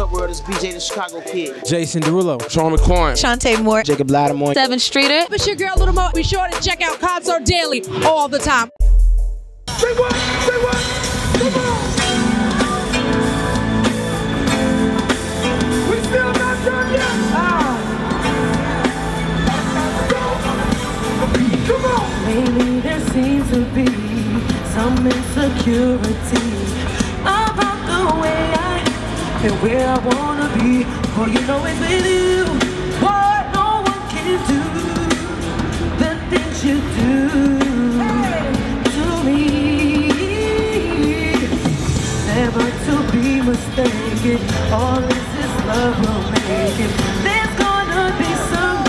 up, world? It's BJ the Chicago Kid. Jason Derulo. Sean McCoy. Chanté Moore. Jacob Latimore. Sevyn Streeter. It's your girl Lil' Mo. Be sure to check out Concert Daily all the time. Say what? Say what? Come on. We still not done yet. Ah. Come on. Lately there seems to be some insecurity and where I wanna be. For you know it's with you. What no one can do. The things you do to me. Never to be mistaken. All this is love will make it. There's gonna be some.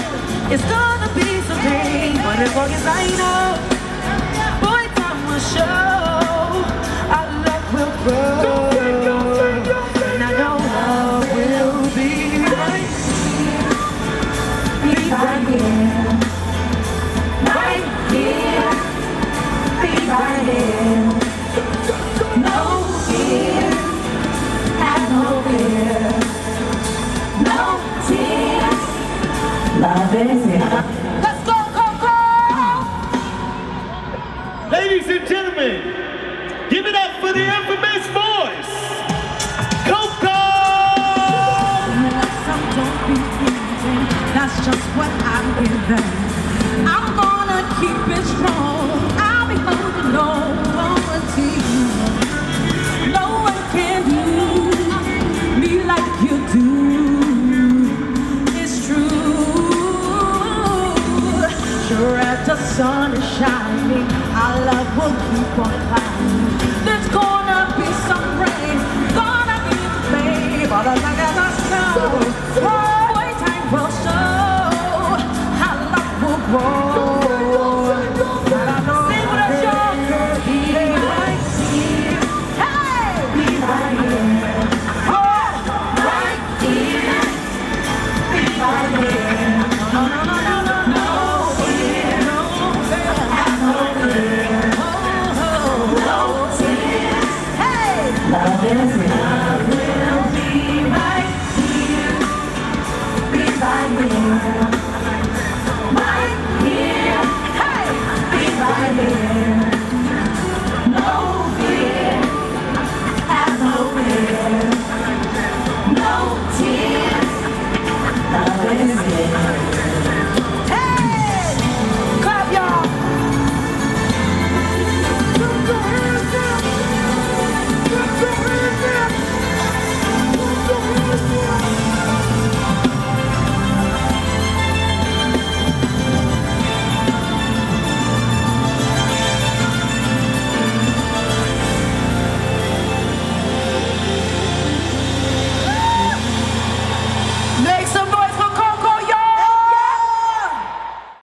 It's gonna be some pain, but as long as I know, boy, time will show. The infamous voice, Coko! That's just what I'm given. sun is shining, our love will keep on climbing. There's gonna be some rain, gonna be rain, but as long as I snow, oh, time will show, our love will grow.